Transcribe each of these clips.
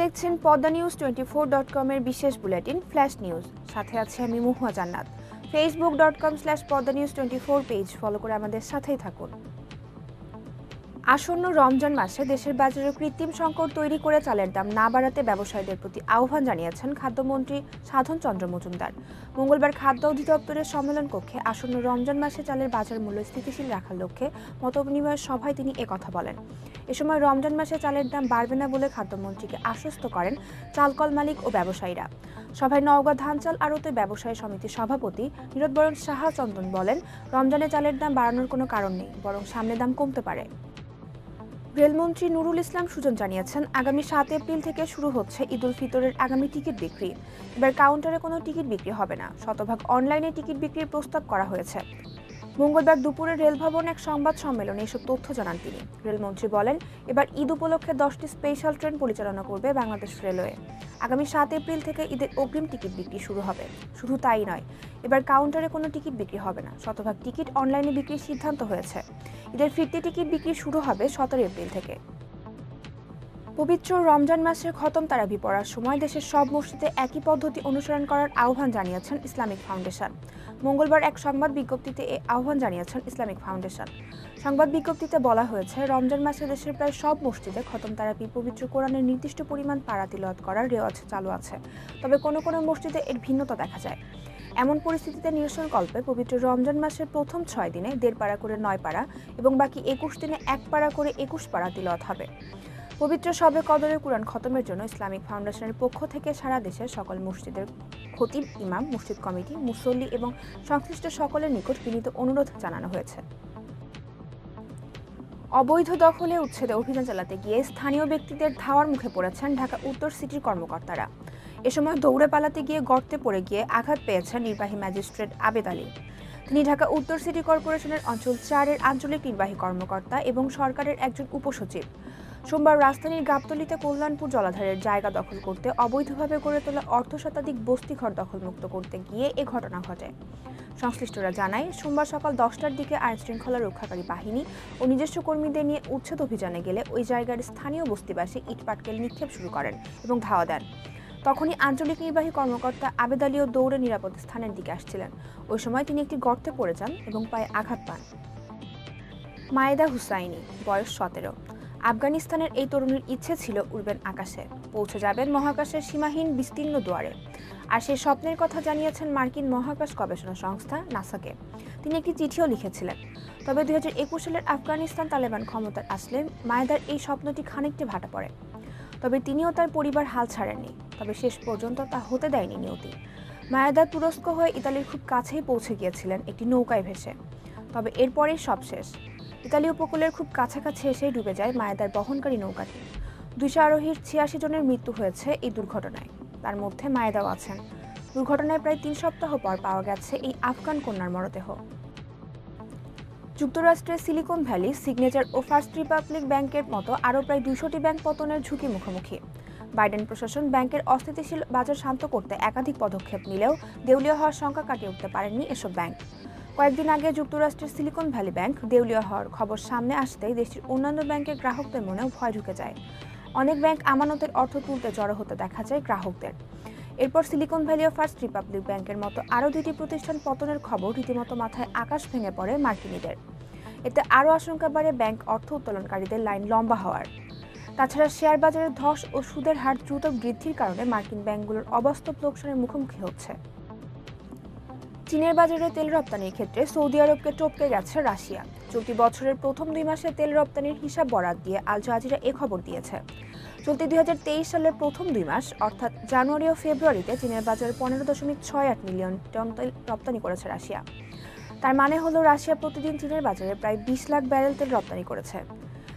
দেখছেন Padma news twenty four dot কমের বিশেষ বুলেটিন ফ্ল্যাশ নিউজ সাথে আছে আমি Muhua Jannat. Facebook dot com slash Padma news twenty four page follow করে আমাদের সাথেই থাকুন। আসন্ন রমজান মাসে দেশের বাজারে কৃত্রিম সংকট তৈরি করে চালের দাম না বাড়াতে ব্যবসায়ীদের প্রতি আহ্বান জানিয়েছেন খাদ্যমন্ত্রী সাধন চন্দ্র মজুমদার। মঙ্গলবার খাদ্য অধিদপ্তরের সম্মেলন কক্ষে আসন্ন রমজান মাসে চালের বাজার মূল্য স্থিতিশীল রাখার লক্ষ্যে মতবিনিময়ের সভায় তিনি একথা বলেন। এ সময় রমজান মাসে চালের দাম বাড়বে না বলে খাদ্যমন্ত্রীকে আশ্বস্ত করেন চালকল মালিক ও ব্যবসায়ীরা। সভায় নওগাঁ ধান চাল আড়তে ব্যবসায়ী সমিতির সভাপতি নীরদবরণ সাহা চন্দন বলেন, রমজানে চালের দাম বাড়ানোর কোনো কারণ নেই, বরং সামনে দাম কমতে পারে। রেলমন্ত্রী নুরুল ইসলাম সুজন জানিয়েছেন, আগামী সাত এপ্রিল থেকে শুরু হচ্ছে ঈদ উল ফিতরের আগামী টিকিট বিক্রি। এবার কাউন্টারে কোনো টিকিট বিক্রি হবে না। শতভাগ অনলাইনে টিকিট বিক্রির প্রস্তাব করা হয়েছে। মঙ্গলবার দুপুরে রেল ভবন এক সংবাদ সম্মেলনে এসব তথ্য জানান তিনি। রেলমন্ত্রী বলেন, এবার ঈদ উপলক্ষে দশটি স্পেশাল ট্রেন পরিচালনা করবে বাংলাদেশ রেলওয়ে। আগামী সাত এপ্রিল থেকে ঈদের অগ্রিম টিকিট বিক্রি শুরু হবে। শুধু তাই নয়, এবার কাউন্টারে কোনো টিকিট বিক্রি হবে না। শতভাগ টিকিট অনলাইনে বিক্রির সিদ্ধান্ত হয়েছে। ঈদের ফিরতি টিকিট বিক্রি শুরু হবে সতেরো এপ্রিল থেকে। পবিত্র রমজান মাসের খতম তারাবি পড়ার সময় দেশের সব মসজিদে একই পদ্ধতি অনুসরণ করার আহ্বান জানিয়েছেন ইসলামিক ফাউন্ডেশন। মঙ্গলবার এক সংবাদ বিজ্ঞপ্তিতে এ আহ্বান জানিয়েছেন ইসলামিক ফাউন্ডেশন। সংবাদ বিজ্ঞপ্তিতে বলা হয়েছে, রমজান মাসে দেশের প্রায় সব মসজিদে খতম তারাবি পবিত্র কোরআনের নির্দিষ্ট পরিমাণ পাড়া করার রেওয়াজ চালু আছে। তবে কোনো কোনো মসজিদে এর ভিন্নতা দেখা যায়। এমন পরিস্থিতিতে নিরসন কল্পে পবিত্র রমজান মাসের প্রথম ছয় দিনে দেড় পাড়া করে নয় পাড়া এবং বাকি একুশ দিনে এক পাড়া করে একুশ পাড়া তিলওয়াত হবে। পবিত্র সবে কদরের কুরআন খতমের জন্য ইসলামিক ফাউন্ডেশনের পক্ষ থেকে সারা দেশের সকল মসজিদের খতিব ইমাম, মসজিদ কমিটি, মুসল্লি এবং সংশ্লিষ্ট সকলের নিকট বিনীত অনুরোধ জানানো হয়েছে। অবৈধ দখলে উচ্ছেদে অভিযান চালাতে গিয়ে স্থানীয় ব্যক্তিদের ধাওয়ার মুখে পড়েছেন ঢাকা উত্তর সিটির কর্মকর্তারা। এ সময় দৌড়ে পালাতে গিয়ে গর্তে পড়ে গিয়ে আঘাত পেয়েছেন নির্বাহী ম্যাজিস্ট্রেট আবেদ আলী। তিনি ঢাকা উত্তর সিটি কর্পোরেশনের অঞ্চল চারের আঞ্চলিক নির্বাহী কর্মকর্তা এবং সরকারের একজন উপসচিব। সোমবার রাজধানীর গাবতলিতে কল্যাণপুর জলাধারের জায়গা দখল করতে অবৈধভাবে গড়ে তোলা অর্ধ শতাধিক বস্তিঘর দখলমুক্ত করতে গিয়ে এ ঘটনা ঘটে। সংশ্লিষ্টরা জানায়, সোমবার সকাল দশটার দিকে আইন শৃঙ্খলা রক্ষাকারী বাহিনী ও নিজস্ব কর্মীদের নিয়ে উচ্ছেদ অভিযানে গেলে ওই জায়গার স্থানীয় বস্তিবাসী ইটপাটকেল নিক্ষেপ শুরু করেন এবং ধাওয়া দেন। তখনই আঞ্চলিক নির্বাহী কর্মকর্তা আবেদ আলীও দৌড়ে নিরাপদ স্থানের দিকে আসছিলেন। ওই সময় তিনি একটি গর্তে পড়ে যান এবং পায়ে আঘাত পান। মায়েদা হুসাইনি, বয়স সতেরো। আফগানিস্তানের এই তরুণীর ইচ্ছে ছিল উড়বেন আকাশে। পৌঁছে যাবেন মহাকাশের সীমাহীন বিস্তীর্ণ দুয়ারে। আর সেই স্বপ্নের কথা জানিয়েছেন মার্কিন মহাকাশ গবেষণা সংস্থা, নাসাকে। তিনি একটি চিঠিও লিখেছিলেন। তবে দু হাজার একুশ সালের আফগানিস্তান তালেবান ক্ষমতায় আসলে মায়েদার এই স্বপ্নটি খানিকটি ভাটা পড়ে। তবে তিনিও তার পরিবার হাল ছাড়েননি। তবে শেষ পর্যন্ত তা হতে দেয়নি নিয়তি। মায়াদা তুরস্ক হয়ে ইতালির খুব কাছেই পৌঁছে গিয়েছিলেন একটি নৌকায় ভেসে। তবে এরপরেই সব শেষ। ইতালি উপকূলের খুব কাছাকাছি এসেই ডুবে যায় মায়াদার বহনকারী নৌকাটি। দুইশো আরোহীর ছিয়াশি জনের মৃত্যু হয়েছে এই দুর্ঘটনায়। তার মধ্যে মায়েদাও আছেন। দুর্ঘটনায় প্রায় তিন সপ্তাহ পর পাওয়া গেছে এই আফগান কন্যার মরদেহ। যুক্তরাষ্ট্রের সিলিকন ভ্যালি সিগনেচার ও ফার্স্ট রিপাবলিক ব্যাংকের মতো আরও প্রায় দুশোটি ব্যাংক পতনের ঝুঁকি মুখোমুখি। বাইডেন প্রশাসন ব্যাংকের অস্থিতিশীল বাজার শান্ত করতে একাধিক পদক্ষেপ নিলেও দেউলিয়া হওয়ার সংখ্যা কাটিয়ে উঠতে পারেননি এসব ব্যাংক। কয়েকদিন আগে যুক্তরাষ্ট্রের সিলিকন ভ্যালি ব্যাংক দেউলিয়া হওয়ার খবর সামনে আসতেই দেশটির অন্যান্য ব্যাংকের গ্রাহকদের মনেও ভয় ঢুকে যায়। অনেক ব্যাংক আমানতের অর্থ তুলতে জড়ো হতে দেখা যায় গ্রাহকদের। এরপর সিলিকন ভ্যালি ও ফার্স্ট রিপাবলিক ব্যাংকের মতো আরও দুটি প্রতিষ্ঠান পতনের খবর রীতিমতো মাথায় আকাশ ভেঙে পড়ে মার্কিনীদের। এতে আরও আশঙ্কা বাড়ে ব্যাংক অর্থ উত্তোলনকারীদের লাইন লম্বা হওয়ার। তাছাড়া শেয়ার বাজারের ধস ও সুদের হার দ্রুত বৃদ্ধির কারণে মার্কিন ব্যাংকগুলোর অবাস্তব লোকসানের মুখোমুখি হচ্ছে। চীনের বাজারে তেল রপ্তানির ক্ষেত্রে সৌদি আরবকে টপকে গেছে রাশিয়া। চলতি বছরের প্রথম দুই মাসে তেল রপ্তানির হিসাব বরাদ দিয়ে আল জাজিরা এ খবর দিয়েছে। চলতি দু হাজার তেইশ সালের প্রথম দুই মাস, অর্থাৎ জানুয়ারি ও ফেব্রুয়ারিতে চীনের বাজারে পনেরো দশমিক ছয় আট মিলিয়ন টন তেল রপ্তানি করেছে রাশিয়া। তার মানে হলো রাশিয়া প্রতিদিন চীনের বাজারে প্রায় বিশ লাখ ব্যারেল তেল রপ্তানি করেছে।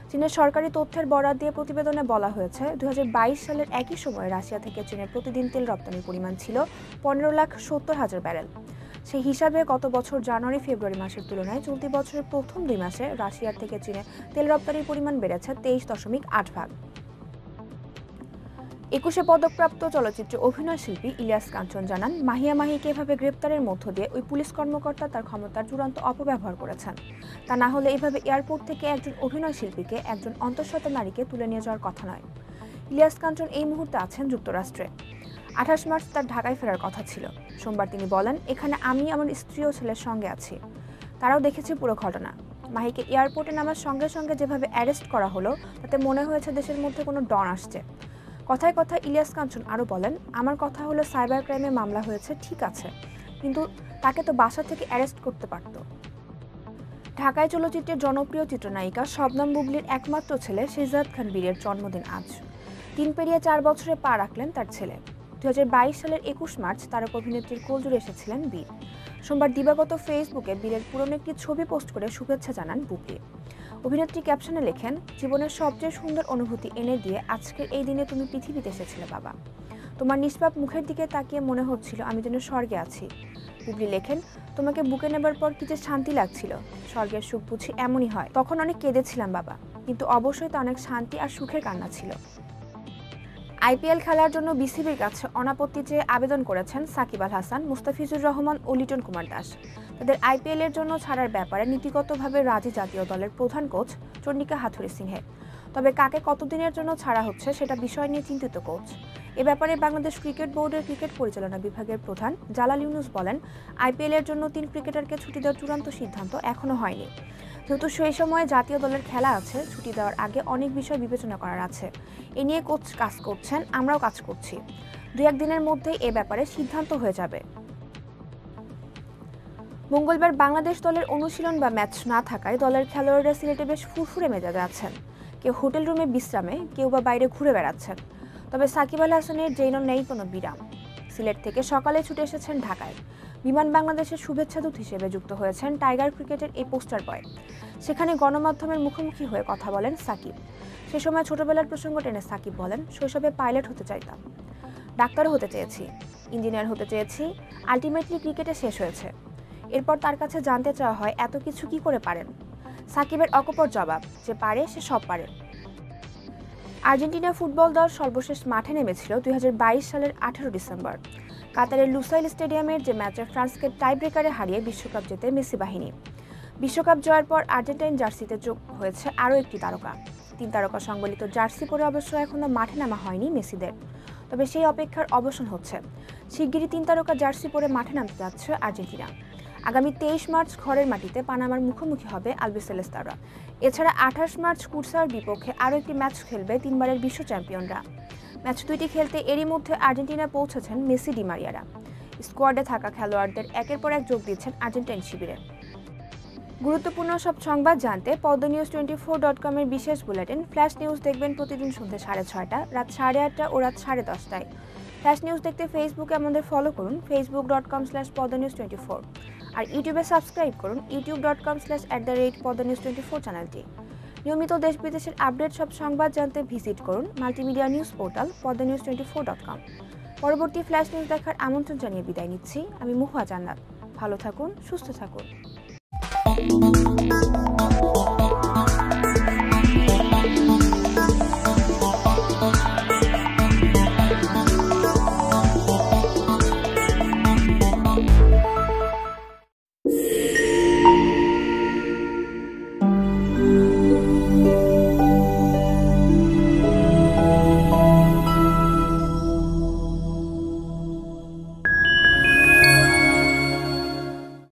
চীনের সরকারি তথ্যের বরাদ দিয়ে প্রতিবেদনে বলা হয়েছে, দুই হাজার বাইশ সালের একই সময়ে রাশিয়া থেকে চীনের প্রতিদিন তেল রপ্তানির পরিমাণ ছিল পনেরো লাখ সত্তর হাজার ব্যারেল। সেই হিসাবে গত বছর জানুয়ারি, ফেব্রুয়ারি মাসের তুলনায় চলতি বছরের প্রথম দুই মাসে রাশিয়ার থেকে চীনে তেল রপ্তানির পরিমাণ বেড়েছে তেইশ দশমিক আট ভাগ। একুশে পদকপ্রাপ্ত চলচ্চিত্র অভিনয় শিল্পী ইলিয়াস কাঞ্চন জানান, মাহিয়া মাহিকে এভাবে গ্রেপ্তারের মধ্য দিয়ে ওই পুলিশ কর্মকর্তা তার ক্ষমতার চূড়ান্ত অপব্যবহার করেছেন। তা না হলে এভাবে এয়ারপোর্ট থেকে একজন অভিনয় শিল্পীকে একজন অন্তঃসত্ত্বা নারীকে তুলে নিয়ে যাওয়ার কথা নয়। ইলিয়াস কাঞ্চন এই মুহূর্তে আছেন যুক্তরাষ্ট্রে। আঠাশ মার্চ তার ঢাকায় ফেরার কথা ছিল। সোমবার তিনি বলেন, এখানে আমি আমার স্ত্রী ও ছেলের সঙ্গে আছি। তারাও দেখেছে পুরো ঘটনা। মাহিকে এয়ারপোর্টে নামার সঙ্গে সঙ্গে যেভাবে অ্যারেস্ট করা হলো, তাতে মনে হয়েছে দেশের মধ্যে কোনো ডন আসছে। কথায় কথা ইলিয়াস কাঞ্চন আরও বলেন, আমার কথা হলো, সাইবার ক্রাইমে মামলা হয়েছে, ঠিক আছে। কিন্তু তাকে তো বাসা থেকে অ্যারেস্ট করতে পারতো। ঢাকায় চলচ্চিত্রের জনপ্রিয় চিত্রনায়িকা শবনম বুবলির একমাত্র ছেলে শেজাদ খান বীরের জন্মদিন আজ। তিন পেরিয়ে চার বছরে পা রাখলেন তার ছেলে। দু হাজার বাইশ সালের একুশ মার্চ তারক অভিনেত্রীর কোলজুড়ে এসেছিলেন বীর। সোমবার দিবাগত ফেসবুকে বীরের পুরনো একটি ছবি পোস্ট করে শুভেচ্ছা জানান বুবলি অভিনেত্রী ক্যাপশনে লেখেন, জীবনের সবচেয়ে সুন্দর অনুভূতি এনে দিয়ে আজকের এই দিনে তুমি পৃথিবীতে এসেছিলে বাবা। তোমার নিষ্পাপ মুখের দিকে তাকিয়ে মনে হচ্ছিল আমি যেন স্বর্গে আছি। বুবলি লেখেন, তোমাকে বুকে নেবার পর কি যে শান্তি লাগছিল। স্বর্গের সুখ বুঝি এমনই হয়। তখন অনেক কেঁদেছিলাম বাবা। কিন্তু অবশ্যই তা অনেক শান্তি আর সুখের কান্না ছিল। আইপিএল খেলার জন্য বিসিবির কাছে অনাপত্তি চেয়ে আবেদন করেছেন সাকিব আল হাসান, মুস্তাফিজুর রহমান ও লিটন কুমার দাস। তাদের আইপিএলের জন্য ছাড়ার ব্যাপারে নীতিগতভাবে রাজি জাতীয় দলের প্রধান কোচ চন্ডিকা হাথুরি সিংহে। তবে কাকে কতদিনের জন্য ছাড়া হচ্ছে সেটা বিষয় নিয়ে চিন্তিত কোচ। এ ব্যাপারে বাংলাদেশ ক্রিকেট বোর্ডের ক্রিকেট পরিচালনা বিভাগের প্রধান জালাল ইউনুস বলেন, আইপিএল এর জন্য তিন ক্রিকেটারকে ছুটি দেওয়ার চূড়ান্ত সিদ্ধান্ত এখনও হয়নি। যেহেতু সেই সময়ে জাতীয় দলের খেলা আছে, ছুটি দেওয়ার আগে অনেক বিষয় বিবেচনা করার আছে। এ নিয়ে কোচ কাজ করছেন, আমরাও কাজ করছি। দু একদিনের মধ্যেই এ ব্যাপারে সিদ্ধান্ত হয়ে যাবে। মঙ্গলবার বাংলাদেশ দলের অনুশীলন বা ম্যাচ না থাকায় দলের খেলোয়াড়রা সিলেটে বেশ ফুরফুরে মেজাজে আছেন। কেউ হোটেল রুমে বিশ্রামে, কেউ বা বাইরে ঘুরে বেড়াচ্ছেন। তবে সাকিব আল হাসানের যেন নেই কোনো বিরাম। সিলেট থেকে সকালে ছুটে এসেছেন ঢাকায়। বিমান বাংলাদেশের শুভেচ্ছা দূত হিসেবে যুক্ত হয়েছেন টাইগার ক্রিকেটের এই পোস্টার বয়। সেখানে গণমাধ্যমের মুখোমুখি হয়ে কথা বলেন সাকিব। সে সময় ছোটবেলার প্রসঙ্গ টেনে সাকিব বলেন, শৈশবে পাইলট হতে চাইতাম। ডাক্তার হতে চেয়েছি, ইঞ্জিনিয়ার হতে চেয়েছি, আলটিমেটলি ক্রিকেটে শেষ হয়েছে। এরপর তার কাছে জানতে চাওয়া হয়, এত কিছু কি করে পারেন? সাকিবের অকপর জবাব, যে পারে সে সব পারে। আর্জেন্টিনা ফুটবল দল সর্বশেষ মাঠে নেমেছিল দুই হাজার বাইশ সালের আঠারো ডিসেম্বর। কাতারের লুসাইল স্টেডিয়ামের যে ম্যাচে ফ্রান্সকে টাইব্রেকারে হারিয়ে বিশ্বকাপ জেতে মেসি বাহিনী। বিশ্বকাপ জয়ের পর আর্জেন্টাইন জার্সিতে যোগ হয়েছে আরও একটি তারকা। তিন তারকা সংবলিত জার্সি পরে অবশ্য এখনও মাঠে নামা হয়নি মেসিদের। তবে সেই অপেক্ষার অবসান হচ্ছে। শিগগিরই তিন তারকা জার্সি পরে মাঠে নামতে যাচ্ছে আর্জেন্টিনা। আগামী তেইশ মার্চ ঘরের মাটিতে পানামার মুখোমুখি হবে আলবিসেলেস্তারা এছাড়া আঠাশ মার্চ কুরসার বিপক্ষে আরও একটি ম্যাচ খেলবে তিনবারের বিশ্ব চ্যাম্পিয়নরা। ম্যাচ দুইটি খেলতে এরই মধ্যে আর্জেন্টিনা পৌঁছেছেন মেসি ডিমারিয়ারা স্কোয়াডে থাকা খেলোয়াড়দের একের পর এক যোগ দিচ্ছেন আর্জেন্টাইন শিবিরে। গুরুত্বপূর্ণ সব সংবাদ জানতে পদ্ম নিউজ টোয়েন্টি ফোর ডট কমের বিশেষ বুলেটিন ফ্ল্যাশ নিউজ দেখবেন প্রতিদিন সন্ধ্যে সাড়ে ছয়টা, রাত সাড়ে আটটা ও রাত সাড়ে দশটায়। ফ্ল্যাশ নিউজ দেখতে ফেসবুকে আমাদের ফলো করুন Facebook dot com slash Padma news twenty four. আর ইউটিউবে সাবস্ক্রাইব করুন YouTube dot com slash at the rate Padma news twenty four চ্যানেলটি নিয়মিত দেশ বিদেশের আপডেট সব সংবাদ জানতে ভিজিট করুন multimedia news portal Padma news twenty four dot com পরবর্তী ফ্ল্যাশ নিউজ দেখার আমন্ত্রণ জানিয়ে বিদায় নিচ্ছি। আমি মুহুয়া জান্নাত। ভালো থাকুন, সুস্থ থাকুন।